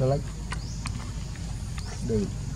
Select. the.